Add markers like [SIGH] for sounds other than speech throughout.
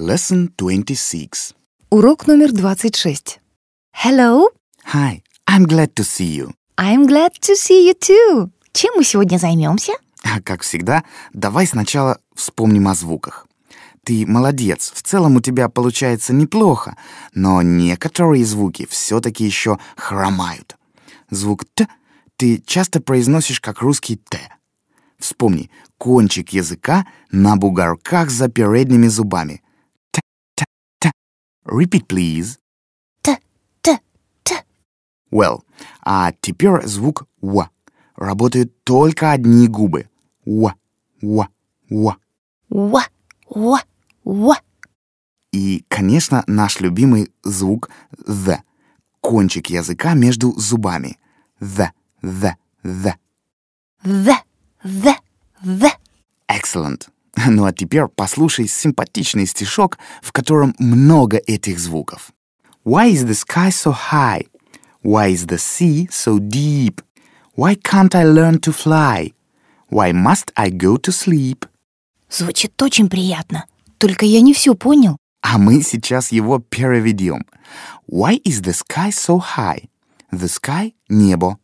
Lesson 26. Урок номер 26. Hello, Hi, I'm glad to see you. I'm glad to see you too. Чем мы сегодня займемся? А, Как всегда, давай сначала вспомним о звуках. Ты молодец, в целом у тебя получается неплохо, но некоторые звуки все-таки еще хромают. Звук «т» ты часто произносишь как русский «т». Вспомни, кончик языка на бугорках за передними зубами. Repeat, please. Т, т, т. Well, а теперь звук «в». Работают только одни губы. «В», «в», «в». Ва, ва, ва. И, конечно, наш любимый звук «the». Кончик языка между зубами. «The», «the», «the». The, the, the. Excellent. [LAUGHS] Ну а теперь послушай симпатичный стишок, в котором много этих звуков. Why is the sky so high? Why is the sea so deep? Why can't I learn to fly? Why must I go to sleep? Звучит очень приятно. Только я не все понял. А мы сейчас его переведем. Why is the sky so high? The sky — небо.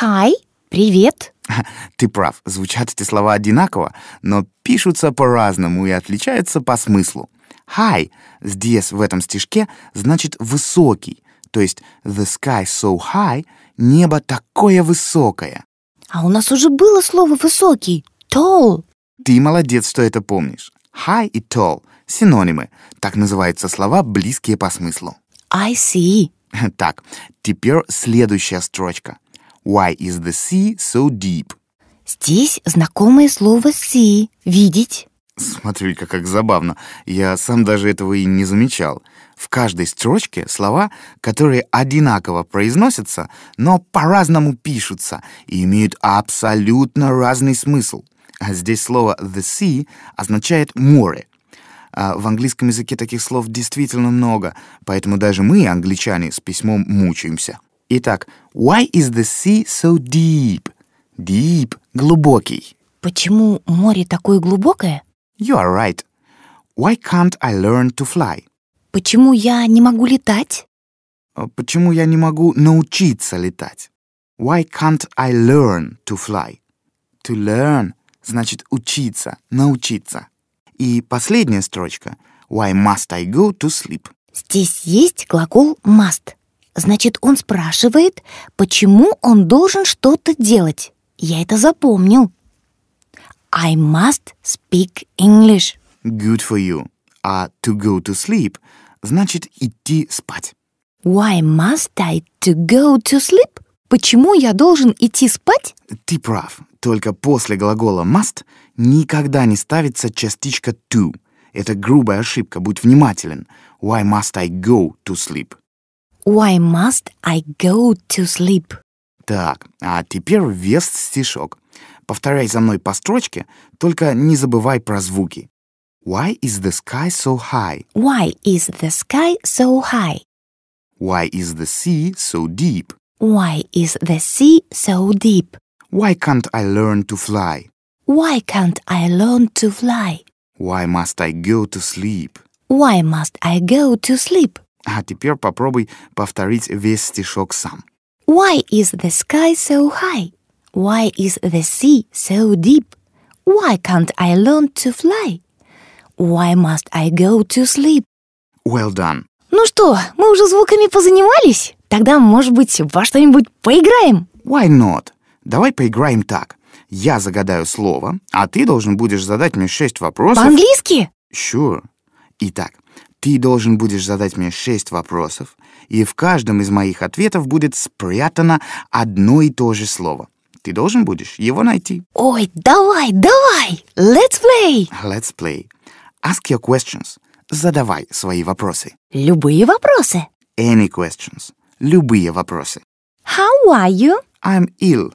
Hi, привет. [LAUGHS] Ты прав, звучат эти слова одинаково, но пишутся по-разному и отличаются по смыслу. High здесь, в этом стишке, значит «высокий», то есть the sky so high — небо такое высокое. А у нас уже было слово высокий. Tall. Ты молодец, что это помнишь. High и tall — синонимы. Так называются слова, близкие по смыслу. I see. [LAUGHS] Так, теперь следующая строчка. Why is the sea so deep? Здесь знакомое слово see. Видеть. Смотри-ка, как забавно. Я сам даже этого и не замечал. В каждой строчке слова, которые одинаково произносятся, но по-разному пишутся и имеют абсолютно разный смысл. А здесь слово «the sea» означает «море». А в английском языке таких слов действительно много, поэтому даже мы, англичане, с письмом мучаемся. Итак, why is the sea so deep? Deep — глубокий. Почему море такое глубокое? You are right. Why can't I learn to fly? Почему я не могу летать? А Почему я не могу научиться летать? Why can't I learn to fly? To learn значит учиться, научиться. И последняя строчка. Why must I go to sleep? Здесь есть глагол must. Значит, он спрашивает, почему он должен что-то делать. Я это запомнил. I must speak English. Good for you. А to go to sleep значит идти спать. Why must I to go to sleep? Почему я должен идти спать? Ты прав. Только после глагола must никогда не ставится частичка to. Это грубая ошибка, будь внимателен. Why must I go to sleep? Why must I go to sleep? Так, а теперь вес стишок. Повторяй за мной по строчке, только не забывай про звуки. Why is the sky so high? Why is the sky so high? Why is the sea so deep? Why is the sea so deep? Why can't I learn to fly? Why can't I learn to fly? Why must I go to sleep? Why must I go to sleep? А теперь попробуй повторить весь стишок сам. Why is the sky so high? Why is the sea so deep? Why can't I learn to fly? Why must I go to sleep? Well done. Ну что, мы уже звуками позанимались? Тогда, может быть, во что-нибудь поиграем? Why not? Давай поиграем так. Я загадаю слово, а ты должен будешь задать мне шесть вопросов. По-английски? Sure. Итак, ты должен будешь задать мне шесть вопросов, и в каждом из моих ответов будет спрятано одно и то же слово. Ты должен будешь его найти. Ой, давай, давай! Let's play! Let's play. Ask your questions. Задавай свои вопросы. Любые вопросы. Any questions. Любые вопросы. How are you? I'm ill.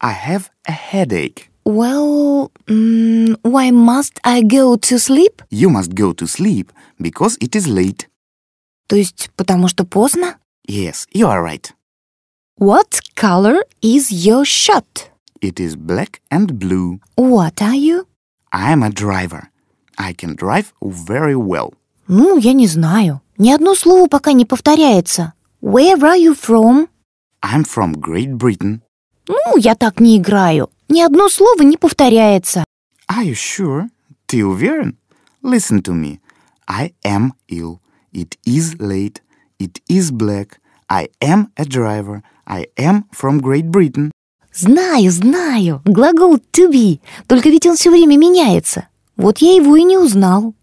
I have a headache. Well, mm, why must I go to sleep? You must go to sleep because it is late. То есть, потому что поздно? Yes, you are right. What color is your shirt? It is black and blue. What are you? I am a driver. I can drive very well. Ну, я не знаю. Ни одно слово пока не повторяется. Where are you from? I'm from Great Britain. Ну, я так не играю. Ни одно слово не повторяется. Are you sure? Ты уверен? Listen to me. I am ill. It is late. It is black. I am a driver. I am from Great Britain. Знаю, знаю. Глагол to be. Только ведь он все время меняется. Вот я его и не узнал.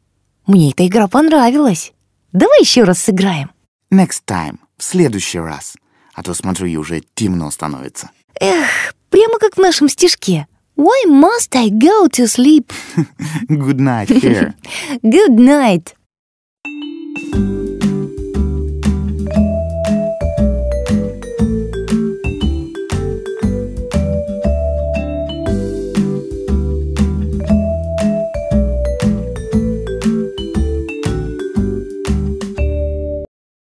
Мне эта игра понравилась. Давай еще раз сыграем. Next time. В следующий раз. А то, смотрю, уже темно становится. Эх, прямо как в нашем стишке. Why must I go to sleep? Good night, here. Good night.